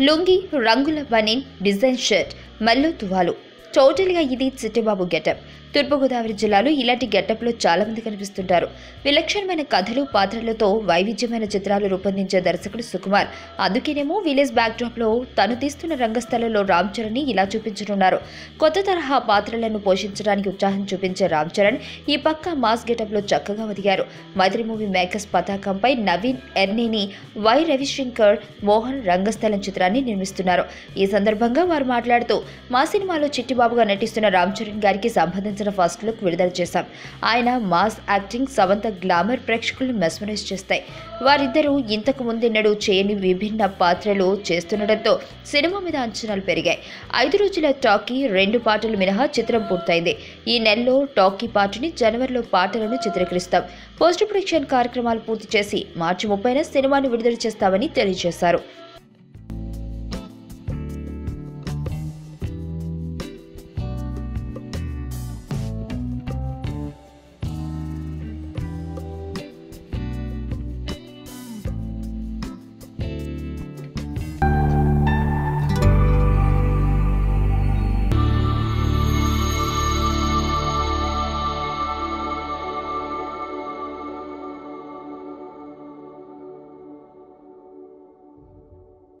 లుంగి రంగుల బనీన్ design shirt మల్లు తువాలు. టోటల్గా ఇది చిట్టిబాబు గెటప్. తూర్పుగోదావరి జిల్లాలో ఇలాంటి గెటప్లో చాలామంది కనిపిస్తుంటారు. విలక్షణమైన కథలు పాత్రలతో వైవిధ్యమైన చిత్రాలు రూపొందించే దర్శకుడు సుకుమార్. అందుకేనేమో విలేజ్ బ్యాక్డ్రాప్లో తను తీస్తున్న రంగస్థలంలో రామ్ చరణ్ని ఇలా చూపించనున్నారు. కొత్త తరహా పాత్రలను పోషించడానికి ఉత్సాహం చూపించే రామ్ చరణ్ ఈ పక్క మాస్ గెటప్లో చక్కగా ఒదిగారు. మైత్రి మూవీ మేకర్స్ పతాకంపై నవీన్ ఎర్నీని వై రవిశంకర్ మోహన్ రంగస్థలం చిత్రాన్ని నిర్మిస్తున్నారు. ఈ సందర్భంగా వారు మాట్లాడుతూ మా సినిమాలో చిట్టిబాబుగా నటిస్తున్న రామ్ చరణ్ గారికి సంబంధం సంబంధించిన ఫస్ట్ లుక్ విడుదల చేశాం. ఆయన మాస్ యాక్టింగ్ సవంత గ్లామర్ ప్రేక్షకులను మెస్మరైజ్ చేస్తాయి. వారిద్దరూ ఇంతకు ముందెన్నడూ చేయని విభిన్న పాత్రలు చేస్తుండటంతో సినిమా మీద అంచనాలు పెరిగాయి. ఐదు రోజుల టాకీ రెండు పాటలు మినహా చిత్రం పూర్తయింది. ఈ నెలలో టాకీ పాటని జనవరిలో పాటలను చిత్రీకరిస్తాం. పోస్ట్ ప్రొడక్షన్ కార్యక్రమాలు పూర్తి చేసి మార్చి ముప్పైన సినిమాను విడుదల చేస్తామని తెలియజేశారు.